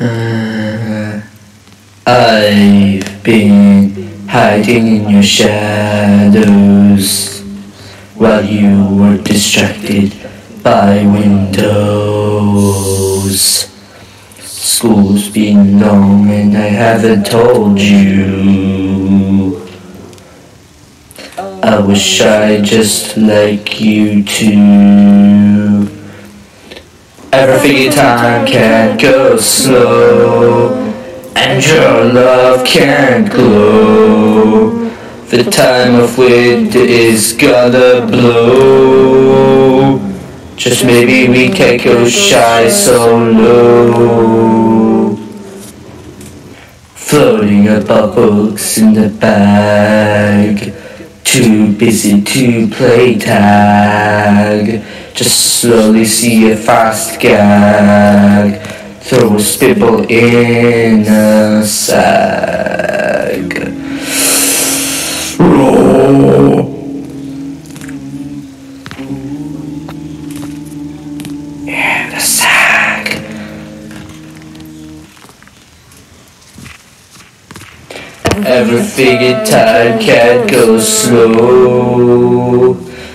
Uh, I've been hiding in your shadows while you were distracted by windows. School's been long and I haven't told you. I was shy just like you too. Every time can't go slow, and your love can't glow. The time of wind is gonna blow. Just maybe we can't go shy so low. Floating above books in the bag. Too busy to play tag. Just slowly see a fast gag. Throw a spitball in a sag. Everything in time can't go slow,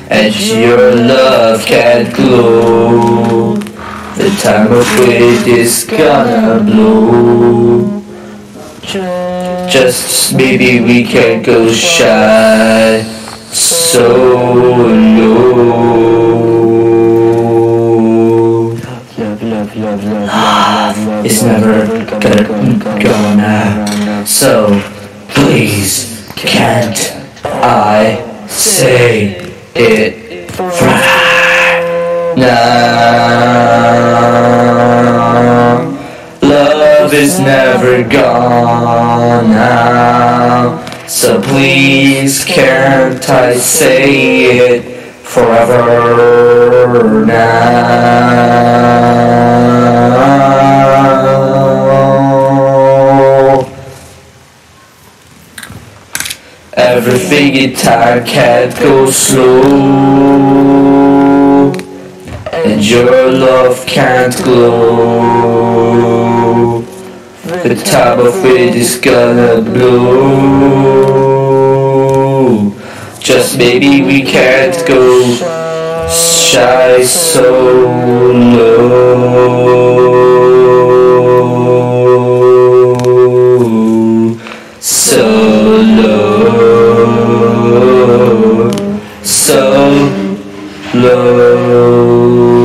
and your love can't glow. The time of wind is gonna blow. Just maybe we can go shy so low. Love, love, love, love, love, love, It's never gonna love, go now. love, love. So please can't I say it right now? Love is never gone now. So please can't I say it forever now? Everything in time can't go slow, and your love can't glow. The time of it is gonna blow. Just maybe we can't go shy so low, so low, so low.